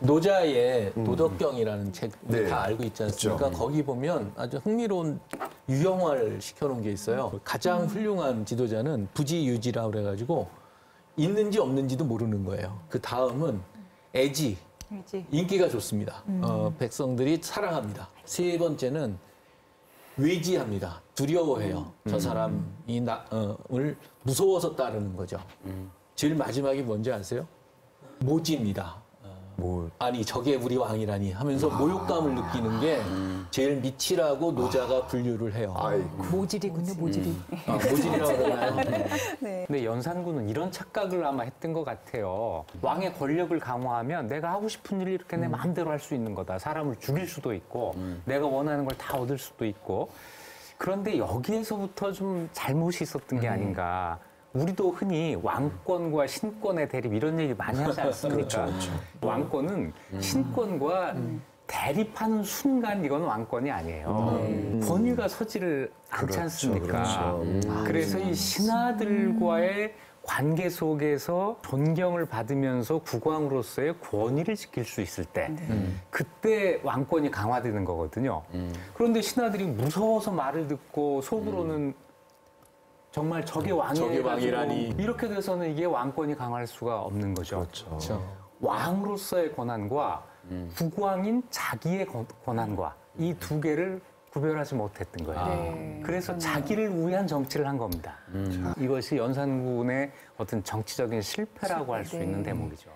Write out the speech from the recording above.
노자의 도덕경이라는 책 네. 다 알고 있지 않습니까? 있죠. 거기 보면 아주 흥미로운 유형화를 시켜놓은 게 있어요. 가장 훌륭한 지도자는 부지유지라고 그래가지고 있는지 없는지도 모르는 거예요. 그 다음은 애지, 알지? 인기가 좋습니다. 어, 백성들이 사랑합니다. 세 번째는 외지합니다. 두려워해요. 저 사람이 나을 무서워서 따르는 거죠. 제일 마지막이 뭔지 아세요? 모지입니다. 어, 뭐 아니 저게 우리 왕이라니 하면서 모욕감을 느끼는 게 제일 밑이라고 노자가 분류를 해요. 아이고. 모질이군요, 모질이. 아, 모질이라고 그러나요? 근데 연산군은 이런 착각을 아마 했던 것 같아요. 왕의 권력을 강화하면 내가 하고 싶은 일을 이렇게 내 마음대로 할 수 있는 거다. 사람을 죽일 수도 있고, 내가 원하는 걸 다 얻을 수도 있고. 그런데 여기에서부터 좀 잘못이 있었던 게 아닌가. 우리도 흔히 왕권과 신권의 대립 이런 얘기 많이 하지 않습니까? 왕권은 신권과 대립하는 순간 이건 왕권이 아니에요. 권위가 서지를 않지 않습니까? 그렇죠. 음. 그래서 이 신하들과의 관계 속에서 존경을 받으면서 국왕으로서의 권위를 지킬 수 있을 때 그때 왕권이 강화되는 거거든요. 그런데 신하들이 무서워서 말을 듣고 속으로는 정말 저게 왕이 저게 왕이라니. 이렇게 돼서는 이게 왕권이 강할 수가 없는 거죠. 그렇죠. 왕으로서의 권한과 국왕인 자기의 권- 권한과 이 두 개를 구별하지 못했던 거예요. 네. 그래서 자기를 위한 정치를 한 겁니다. 이것이 연산군의 어떤 정치적인 실패라고 할수 네. 있는 대목이죠.